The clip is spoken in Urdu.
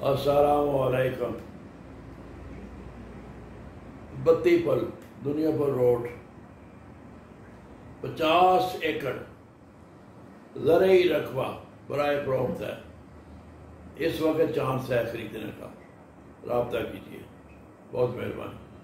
السلام علیکم۔ بتی پل، دنیا پر روڈ۔ پچاس ایکڑ۔ زرعی رقبہ برائے پروفٹ ہے۔ اس وقت چانس ہے خریدنے کا رابطہ کیجیے بہت مہربانی۔